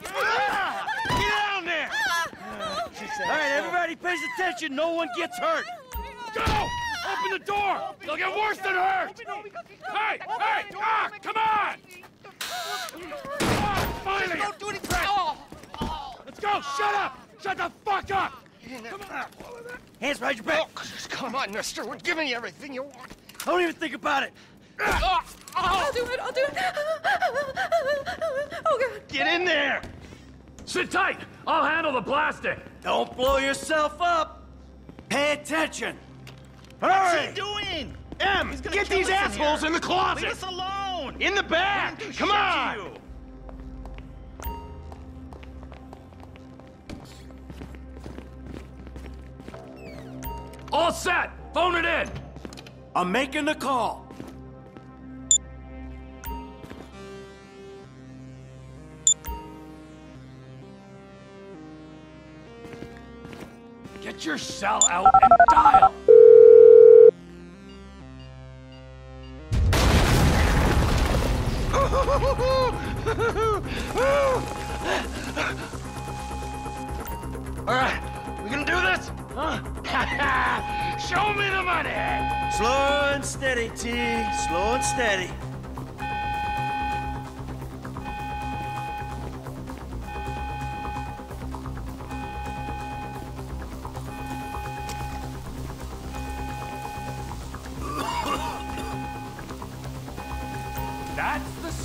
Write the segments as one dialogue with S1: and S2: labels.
S1: Get down there! All right, everybody pays attention. No one gets hurt.
S2: Go! Open the door! They'll get worse than hurt! Hey! Hey! Ah! Come on! Finally!
S1: Don't do any crap.
S2: Let's go! Shut up! Shut the fuck up! Come on!
S1: Hands behind your back.
S3: Come on, mister. We're giving you everything you want.
S1: Don't even think about it.
S4: I'll do it, I'll do it. Oh, God.
S1: Get in there.
S2: Sit tight! I'll handle the plastic!
S1: Don't blow yourself up. Pay attention. Hurry.
S3: doing?
S1: M,
S3: Get these assholes in the closet!
S1: Leave us alone.
S3: In the back! Come on!
S2: All set! Phone it in!
S1: I'm making the call.
S2: Your cell out and dial!
S3: All right, we gonna do this? Huh? Show me the money!
S1: Slow and steady, T. Slow and steady.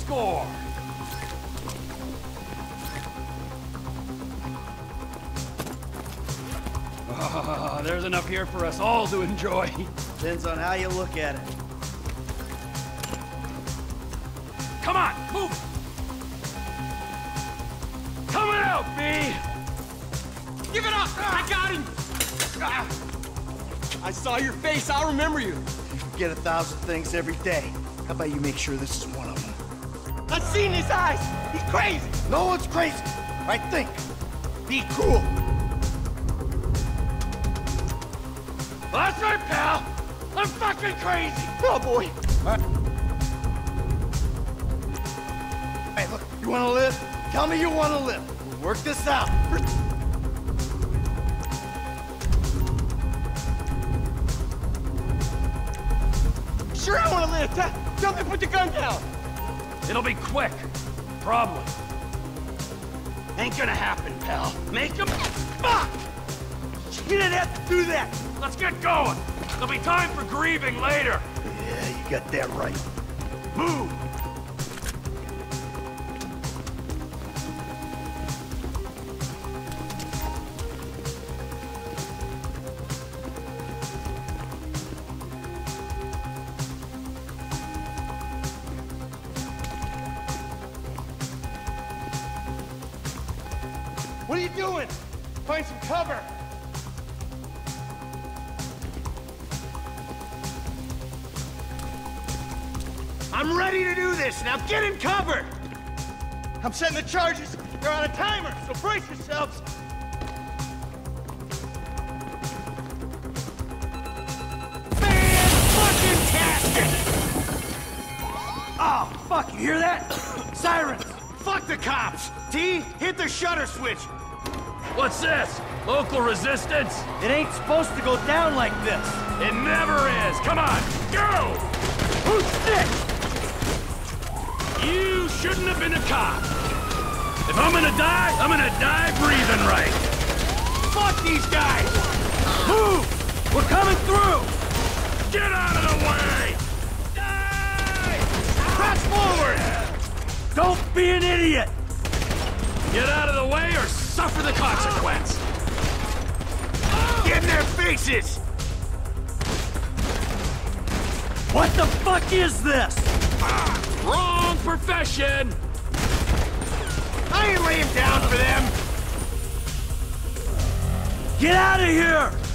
S2: Score! Ah, there's enough here for us all to enjoy.
S1: Depends on how you look at it.
S2: Come on, move! Coming out, B!
S3: Give it up! I got him! I saw your face. I'll remember you.
S1: You forget a thousand things every day. How about you make sure this is one?
S3: I've seen his eyes. He's crazy.
S1: No one's crazy. I think. Be cool.
S2: That's right, pal! I'm fucking crazy!
S3: Oh boy.
S1: Hey, look, you wanna live? Tell me you wanna live. We'll work this out.
S3: Sure, I want to live. Tell, tell me to put the gun down.
S2: It'll be quick. Probably.
S1: Ain't gonna happen, pal. Make him. Fuck! You didn't have to do that.
S2: Let's get going! There'll be time for grieving later!
S1: Yeah, you got that right.
S2: Move!
S3: What are you doing? Find some cover. I'm ready to do this. Now get in cover. I'm setting the charges. They're on a timer, so brace yourselves.
S1: Oh, fuck, you hear that? Sirens!
S3: Fuck the cops! T, hit the shutter switch.
S2: What's this? Local resistance?
S1: It ain't supposed to go down like this.
S2: It never is! Come on, go!
S1: Who's this?
S2: You shouldn't have been a cop! If I'm gonna die, I'm gonna die breathing right!
S3: Fuck these guys!
S1: Move! We're coming through!
S2: Get out of the way! Die!
S3: Press forward!
S1: Don't be an idiot!
S2: Get out of the way or suffer the consequence!
S3: Get in their faces!
S1: What the fuck is this?
S2: Wrong profession!
S3: I ain't laying down for them!
S1: Get out of here!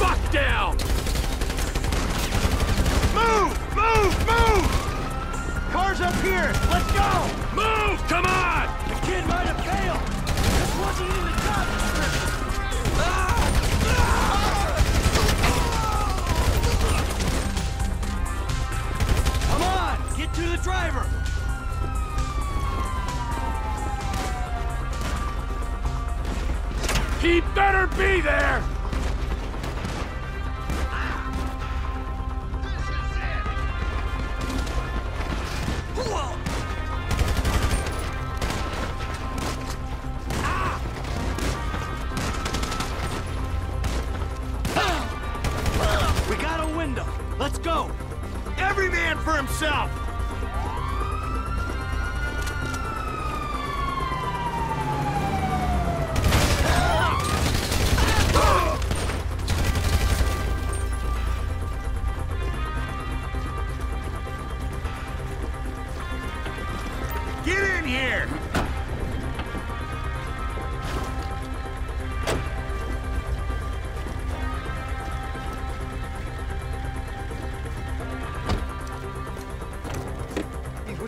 S2: Fuck down!
S3: Move! Move! Move! Cars up here! Let's go!
S2: Move! Come on!
S1: The kid might have failed!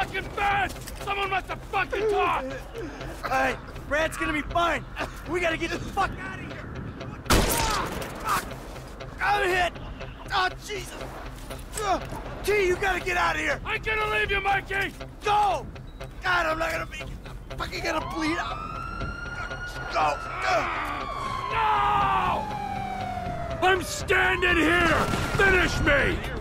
S2: fucking bed! Someone must have fucking talked!
S1: Alright, Brad's gonna be fine! We gotta get the fuck out of here! Ah! I'm hit! Oh, Jesus! T, you gotta get out of here!
S2: I ain't gonna leave you, Mikey!
S1: Go! God, I'm not gonna make it! I'm fucking gonna bleed out! Go!
S2: No! I'm standing here! Finish me!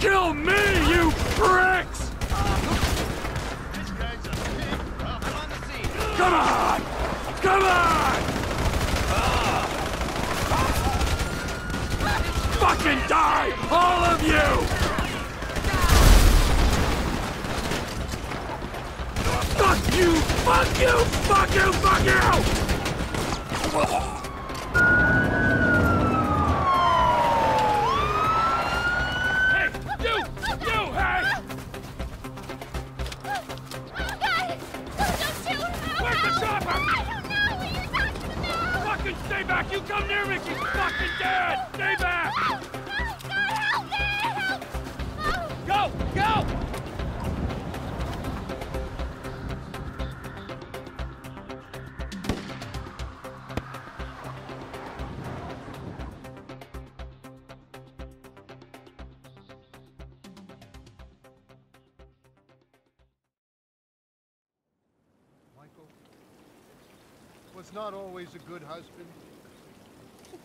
S2: Kill me, you pricks! Come on! Come on! Fucking die! All of you! Fuck you! Fuck you! Fuck you! Fuck you! Back! You come near me! She's fucking dead! Stay back! Go! Go!
S5: Michael was not always a good husband,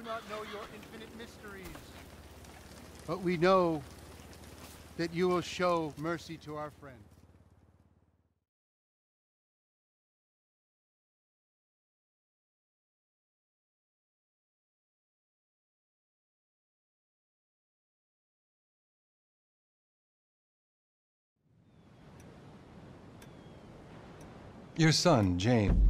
S5: do not know your infinite mysteries. But we know that you will show mercy to our friend.
S6: Your son, James.